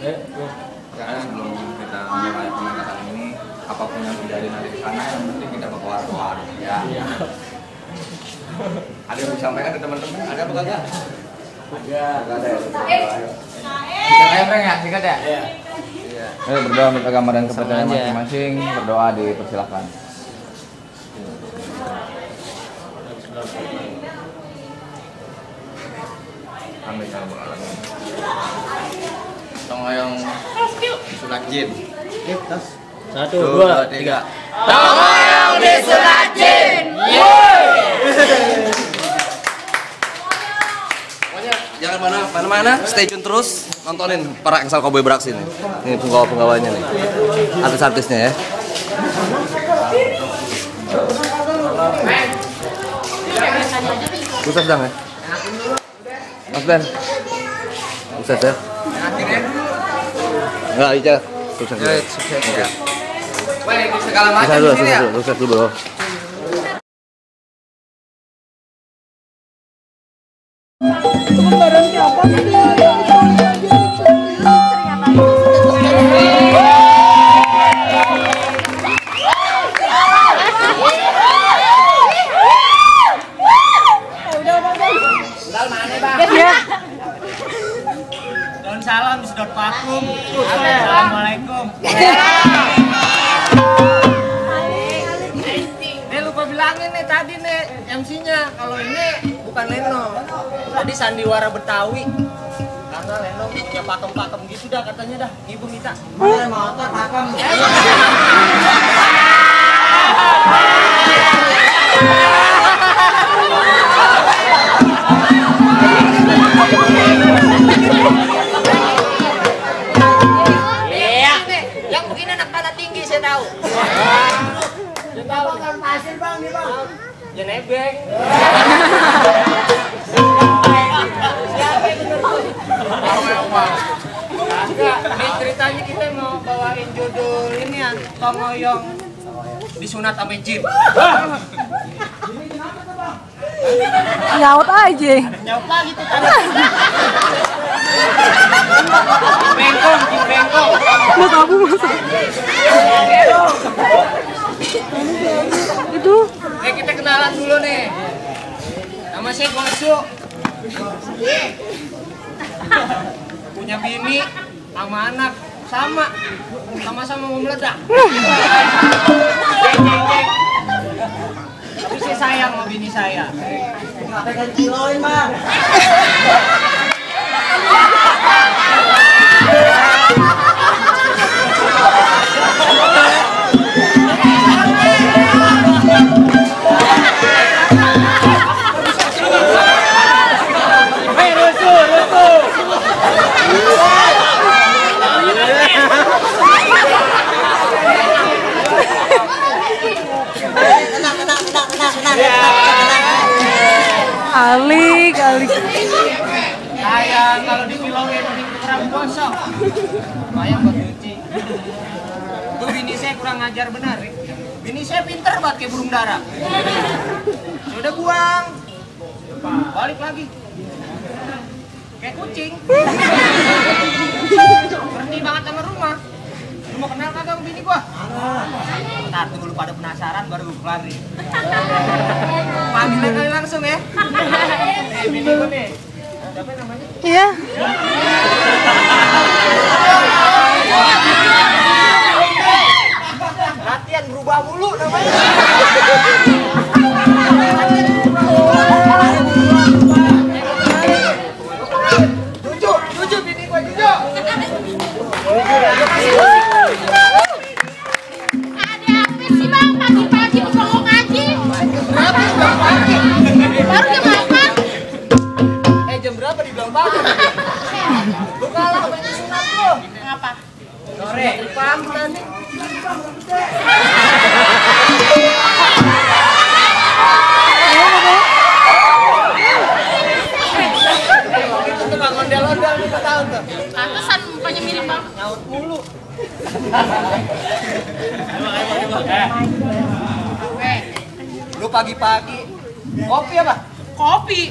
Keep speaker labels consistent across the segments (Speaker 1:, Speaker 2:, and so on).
Speaker 1: Karena sebelum kita mulai pengangkatan ini, apa pun yang terjadi nanti di sana, yang penting kita berdoa doa ya. Ada yang disampaikan ke teman-teman? Ada apa kagak? Ada. Ada ya. Kita emreng ya, singkat ya. Iya. Ayo berdoa minta agama dan kepercayaan masing-masing. Berdoa dipersilakan. Amin ya Tong yang sunat jin.
Speaker 2: Satu, dua, tiga.
Speaker 3: Pokoknya jangan mana mana mana, stay tune terus nontonin para Engsal Cowboy beraksi nih. Ini penggawa penggawanya nih, artis-artisnya ya. Sukses dong ya. Mas Ben. Sukses ya. Enggak, Ica. Sukses dulu.
Speaker 1: Sukses ya. Wah, ini segala macam
Speaker 3: Sukses dulu, sukses
Speaker 1: ya.
Speaker 3: dulu, sukses dulu bro.
Speaker 2: Salam, sedot vakum. Assalamualaikum. Nih lupa bilangin nih tadi nih MC-nya kalau ini bukan Leno. Tadi sandiwara Betawi. Karena Leno punya pakem-pakem gitu dah katanya dah. Ibu minta. Mana motor pakem. Ya nebeng. Siapa yang bener? Enggak, ini ceritanya kita mau bawain judul ini ya, Tongoyong disunat sama jin.
Speaker 4: Nyaut aja.
Speaker 2: Jawab lagi tuh tadi. Bengkong, jin bengkong.
Speaker 4: Mas. Itu
Speaker 2: Eh kita kenalan dulu nih. Nama saya Gosu. Punya bini sama anak sama sama-sama mau meledak. Tapi saya sayang sama bini saya. Hei, saya kurang ngajar benar. Bini saya pinter banget kayak burung dara. Ya Udah buang. Balik lagi. Kayak kucing. Berhenti banget sama rumah. Lu mau kenal kagak sama bini gua? Ntar tunggu lu pada penasaran baru gua lari. Panggilan kali langsung ya. Eh, bini gua nih. Siapa namanya?
Speaker 4: Iya.
Speaker 2: Dibilang pagi? Lu kalah yang sunat lu.
Speaker 5: Ngapa?
Speaker 2: Sore. Paham ondel-ondel tahu tuh.
Speaker 5: Pantesan mukanya mirip.
Speaker 2: Nyaut mulu. Lu pagi-pagi kopi apa?
Speaker 5: kopi.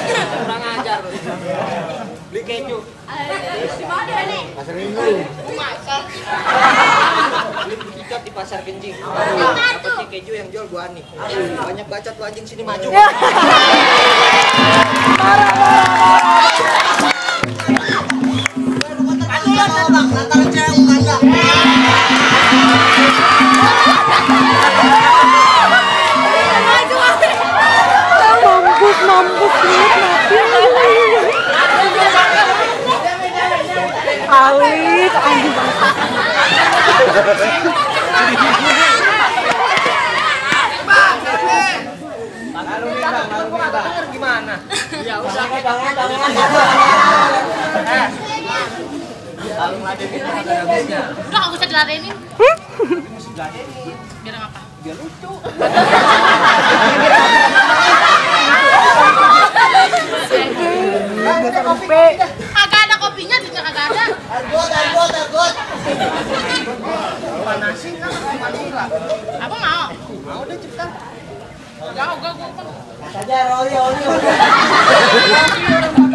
Speaker 5: keju. Di mana nih?
Speaker 2: Pasar Minggu. Pasar. Beli di pasar kencing. Dapat si keju yang jual gua nih. Banyak bacot lu anjing sini maju. Parah, parah, parah.
Speaker 5: Udah gak usah diladenin. Biar apa? Kagak ada kopinya, duitnya kagak ada.
Speaker 2: Panasin kan sama Nila.
Speaker 5: Apa mau?
Speaker 2: Mau deh cepetan.
Speaker 5: Gak, gak, gak. gak. Abang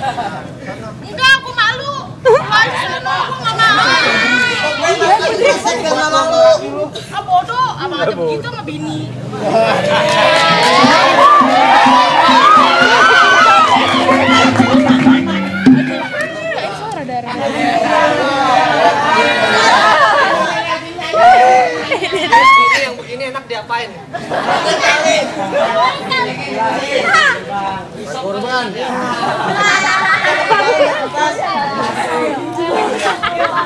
Speaker 5: Enggak, aku malu. Aku nggak mau. Ah bodoh, abang aja begitu sama bini.
Speaker 2: Ini yang begini enak diapain?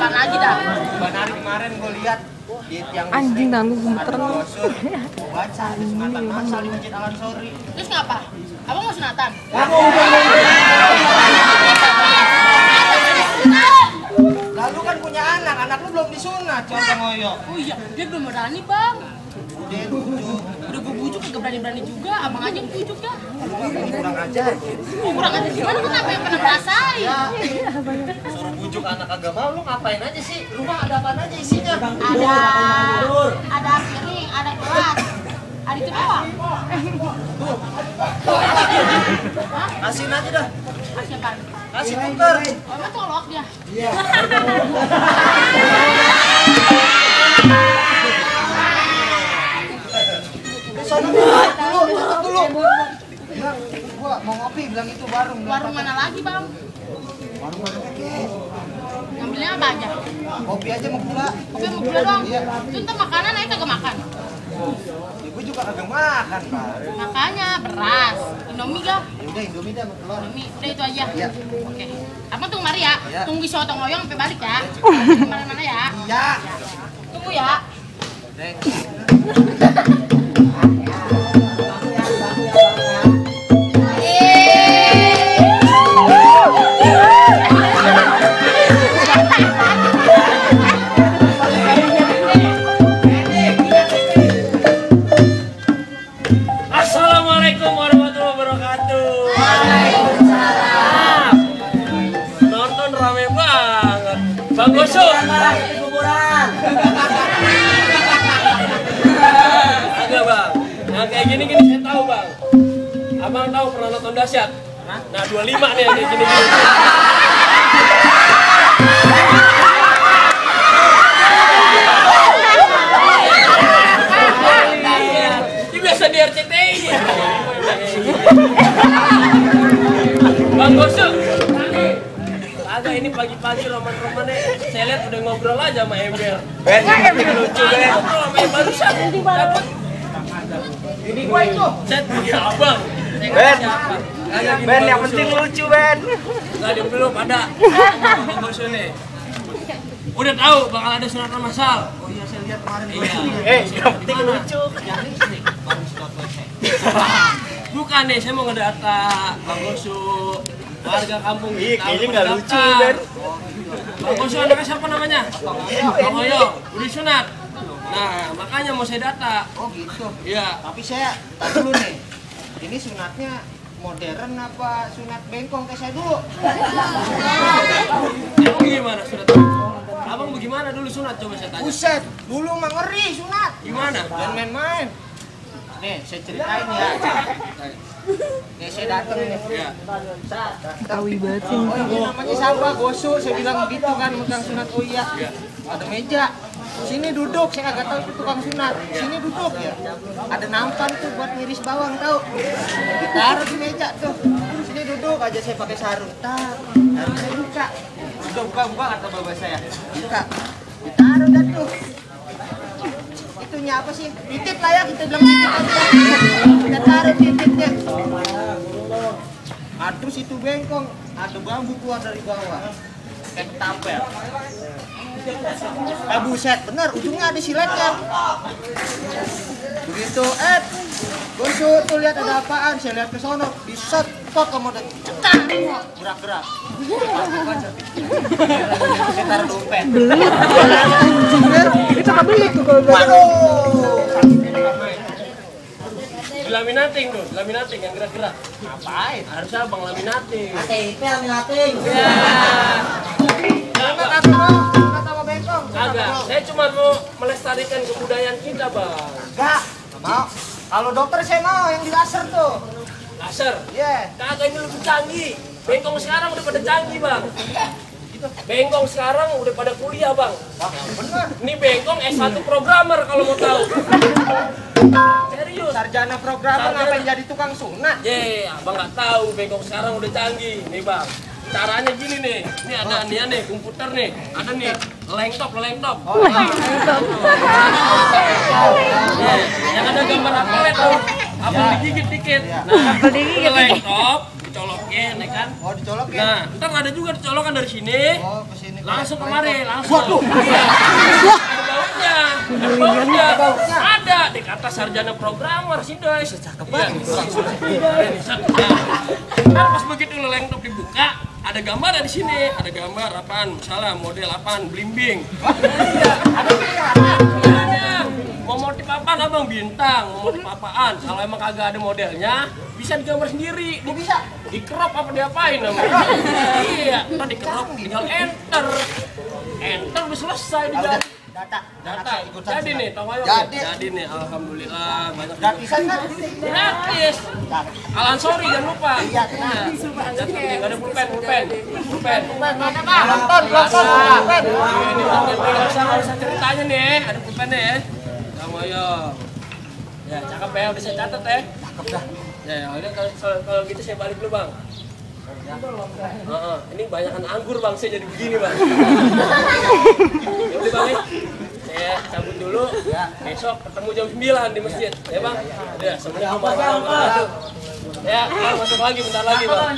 Speaker 5: Kapan lagi dah?
Speaker 2: Banari kemarin gue lihat di
Speaker 4: Anjing nanggung gemeter.
Speaker 2: brosur baca di sunatan masal di masjid Al Ansori.
Speaker 5: Terus ngapa? Abang mau sunatan?
Speaker 2: Lalu kan punya anak, anak lu belum disunat, contoh ngoyo.
Speaker 5: Oh iya, dia belum berani bang. Udah gue berani-berani juga. Abang aja bujuk dah.
Speaker 2: kurang aja.
Speaker 5: Oh, kurang aja gimana? Gue sampai pernah ngerasain.
Speaker 2: Suruh bujuk anak agama lu ngapain aja sih? Rumah ada apa aja isinya?
Speaker 5: Ada, ada piring, ada gelas. Ada itu doang.
Speaker 2: Kasihin aja dah.
Speaker 5: Kasih apaan?
Speaker 2: Kasih tuker.
Speaker 5: Oh, emang tolok dia.
Speaker 2: Sono Kopi aja mau gula.
Speaker 5: Kopi sama gula doang. Itu ntar makanan aja kagak makan.
Speaker 2: Ya, gua juga kagak makan, Pak.
Speaker 5: Makanya beras, indomie gak?
Speaker 2: Ya udah Indomie dah sama telur.
Speaker 5: Indomie, udah itu aja.
Speaker 2: Iya.
Speaker 5: Oke. Abang tunggu mari ya.
Speaker 2: Iya.
Speaker 5: Tunggu si otong oyong sampai balik ya. Ke mana-mana ya.
Speaker 2: Iya.
Speaker 5: Tunggu ya.
Speaker 2: Deng.
Speaker 6: Bang Goso. Agak bang. Nah kayak gini gini saya tahu bang. Abang tahu pernah nonton dahsyat? Nah 25 nih kayak gini gini. Ini biasa di RCTI. Bang Gosu. Ini pagi-pagi roman-romannya saya lihat udah ngobrol aja sama Ember. Ben, lucu Ben. Ngobrol sama barusan. Dapat. Ini gua itu. Saya punya abang. Ben. Ben yang penting lucu Ben. Enggak. Bang Gosu nih. Udah tahu bakal ada sunatan masal.
Speaker 2: Oh iya, saya lihat kemarin.
Speaker 6: Iya.
Speaker 2: Eh,
Speaker 6: yang penting lucu.
Speaker 2: yang sedot WC.
Speaker 6: Bukan nih, saya mau ngedata Bang Gosu warga kampung
Speaker 7: Iya,
Speaker 6: kita
Speaker 7: kayaknya nggak lucu. Ben.
Speaker 6: Bang Gosu anaknya siapa namanya? Bang Oyo, udah sunat. Nah, makanya mau saya data.
Speaker 2: Oh gitu.
Speaker 6: Iya.
Speaker 2: Tapi saya tak dulu nih. Ini sunatnya modern apa sunat bengkong kayak saya dulu?
Speaker 6: Emang gimana sunat? Abang bagaimana dulu sunat coba saya tanya.
Speaker 2: Buset, dulu mah ngeri sunat.
Speaker 6: Gimana?
Speaker 2: Jangan main-main. Nih, saya ceritain ya. Nih, saya datang nih.
Speaker 6: Iya.
Speaker 4: Tawi banget sih.
Speaker 2: Oh, ini namanya siapa? Gosu. Saya bilang begitu kan, megang sunat. Oh iya. Ada meja. Sini duduk, saya kagak tahu itu tukang sunat. Sini duduk ya. Ada nampan tuh buat ngiris bawang tahu. Ditaruh di meja tuh. Sini duduk aja saya pakai sarung. Tar. Saya buka. Udah buka buka kata bapak saya. Buka. Ditaruh dah tuh. Itunya apa sih? Titip lah ya kita bilang. Kita taruh titipnya. Aduh situ bengkong, ada bambu keluar dari bawah. Kayak ketapel. Eh buset, bener, ujungnya ada siletnya. Begitu, eh, Gosu tuh lihat ada apaan, saya lihat ke sono, diset, tok kamu udah cetak, gerak-gerak. Taruh dompet.
Speaker 4: Kita tak beli tuh kalau
Speaker 6: Laminating tuh, laminating yang gerak-gerak.
Speaker 2: ngapain?
Speaker 6: Harusnya abang laminating.
Speaker 2: ATP laminating.
Speaker 6: Ya.
Speaker 2: Sama bengkong? Sunat
Speaker 6: Agak. Saya cuma mau melestarikan kebudayaan kita, Bang.
Speaker 2: Enggak, nggak mau. Kalau dokter saya mau yang di laser tuh.
Speaker 6: Laser.
Speaker 2: Iya.
Speaker 6: Kagak ini lebih canggih. Bengkong sekarang udah pada canggih, Bang. Bengkong sekarang udah pada kuliah, Bang.
Speaker 2: Wah, bener.
Speaker 6: Ini Bengkong S1 programmer kalau mau tahu. Serius.
Speaker 2: Sarjana programmer
Speaker 6: Sarjana.
Speaker 2: ngapain jadi tukang sunat?
Speaker 6: Ye, abang nggak tahu Bengkong sekarang udah canggih. Nih bang, caranya gini nih. Ini ada nih nih komputer nih. Ada nih laptop, laptop.
Speaker 2: Oh,
Speaker 6: Ye, yang ada gambar apa tuh? Abang digigit dikit. Nah, laptop dicolokin, ya kan?
Speaker 2: oh dicolok ya?
Speaker 6: Nah, ntar ada juga dicolokan dari sini.
Speaker 2: Oh, ke sini.
Speaker 6: Langsung kemari, langsung. Waduh. Iya. Ada baunya. Baunya. Ada di kata sarjana programmer sih, Doy. Cakep banget. Pas begitu laptop dibuka, ada gambar di sini. Ada gambar apaan? Misalnya model apaan? Blimbing. Ada. Mau motif apaan abang bintang? Mau motif apaan? Kalau emang kagak ada modelnya, bisa digambar sendiri. Dia bisa di crop apa diapain namanya? iya, ntar di crop tinggal enter. Enter udah selesai di
Speaker 2: Udah, data.
Speaker 6: data.
Speaker 2: Ikut
Speaker 6: Jadi nih, ayo.
Speaker 2: Jadi.
Speaker 6: Jadi nih, alhamdulillah banyak
Speaker 2: Gratisan kan?
Speaker 6: gratis. Alan sorry jangan lupa.
Speaker 2: Iya, tenang.
Speaker 6: Gak ada pulpen, pulpen, pulpen.
Speaker 2: Mana pak? Nonton, nonton, nonton.
Speaker 6: Ini pulpen nggak usah nggak usah ceritanya nih, ada pulpennya ya. Kamu ayo. Ya cakep ya, udah saya catat ya. Cakep dah. Ya, ya kalau, kalau gitu saya balik dulu bang. Ini banyakan anggur bang, saya jadi begini bang. ya udah bang, ya. saya cabut dulu. Besok ketemu jam 9 di masjid, ya bang. Ya, assalamualaikum warahmatullahi wabarakatuh. Ya, bang, masuk lagi bentar lagi bang.